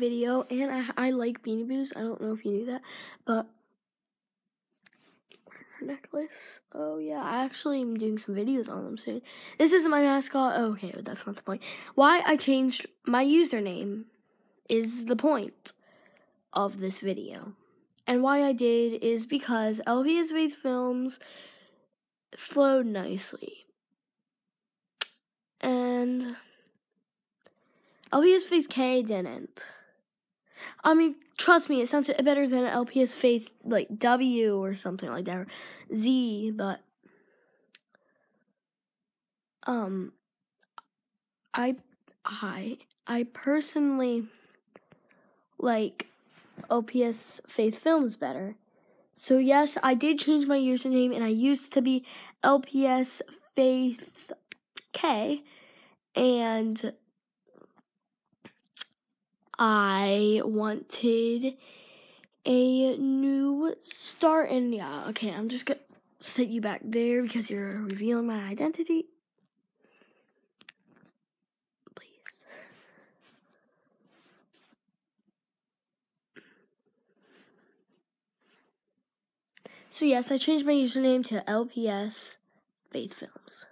video, and I, I like Beanie Boos. I don't know if you knew that, but necklace. Oh yeah, I actually am doing some videos on them soon. This isn't my mascot. Oh, okay, but that's not the point. Why I changed my username is the point of this video. And why I did is because LPS Faith Films flowed nicely. And LPS Faith K didn't. I mean, trust me, it sounds better than LPS Faith like W or something like that, or Z, but um, I I I personally like LPS Faith Films better. So yes, I did change my username, and I used to be LPS Faith K, and I wanted a new start. And yeah, okay, I'm just gonna set you back there because you're revealing my identity. Please. So yes, I changed my username to LPS Faith Films.